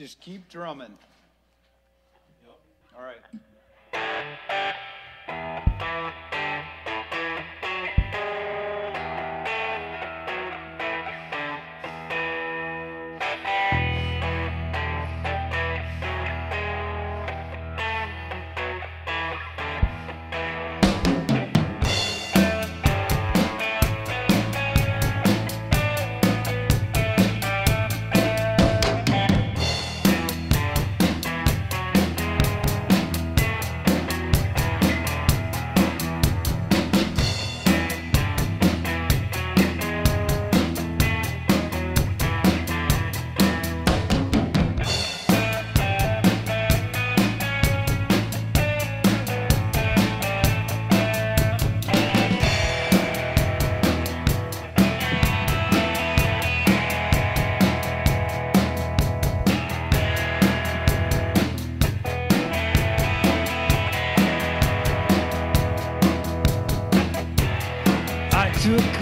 Just keep drumming. Yep. All right.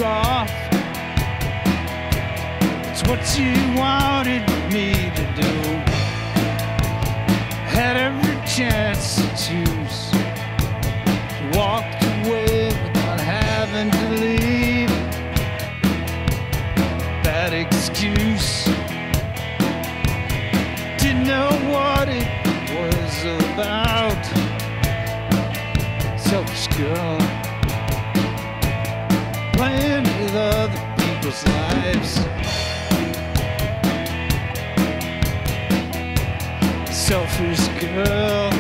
Off. It's what you wanted me to do. Had every chance to choose. Walked away without having to leave. Bad excuse. Didn't know what it was about. Selfish girl people's lives. Selfish girl,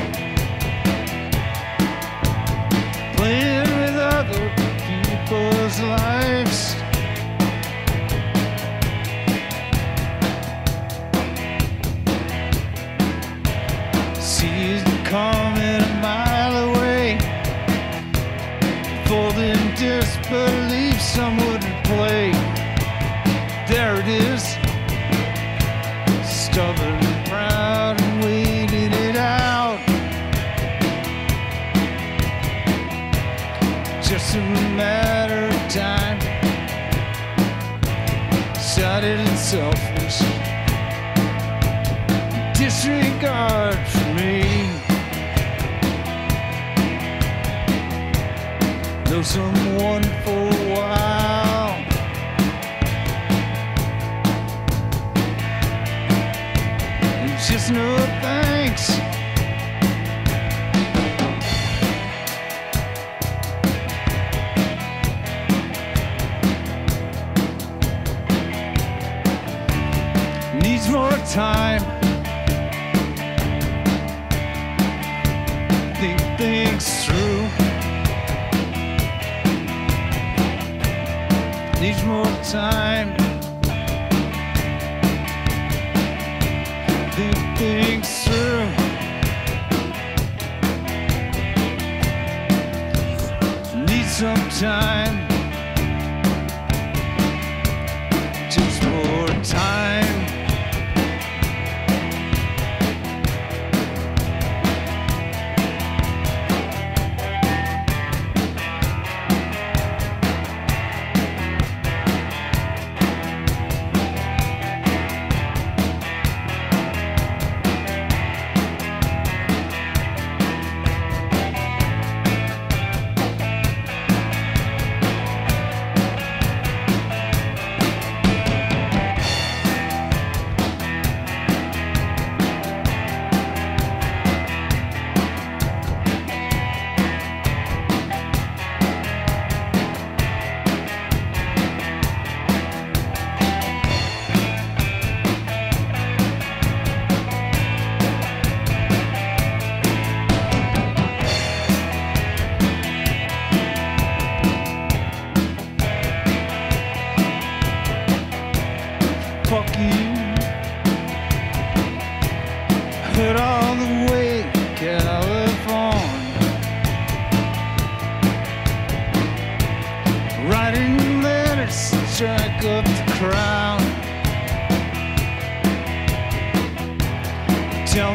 playing with other people's lives. See it coming a mile away folding disbelief some wouldn't play stubborn and proud and it out. Just a matter of time. Selfish disregard for me. Someone time. Think things through. needs more time. Think things through. Need some time.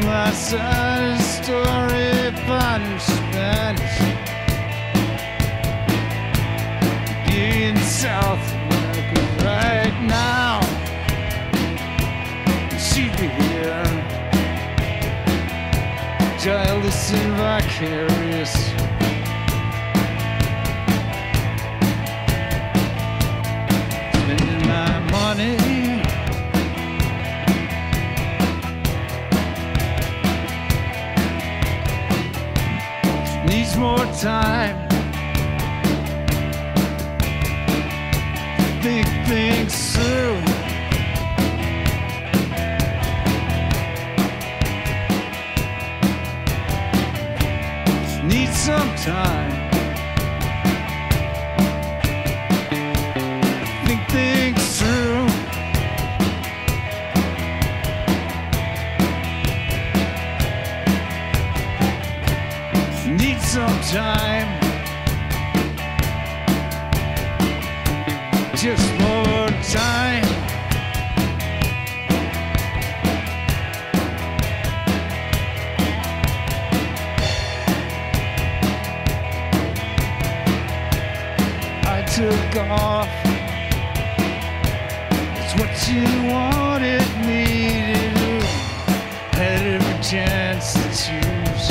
my side story punishment. Being South America right now, She be here, childless and vicarious. Time. Think things through. Need some time. Just more time. I took off. It's what you wanted me to do. Had every chance to choose.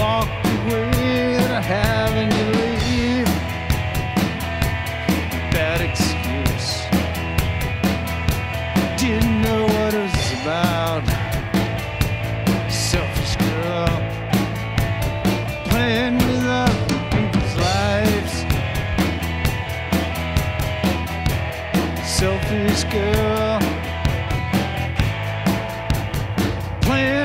Walked selfish girl. Playing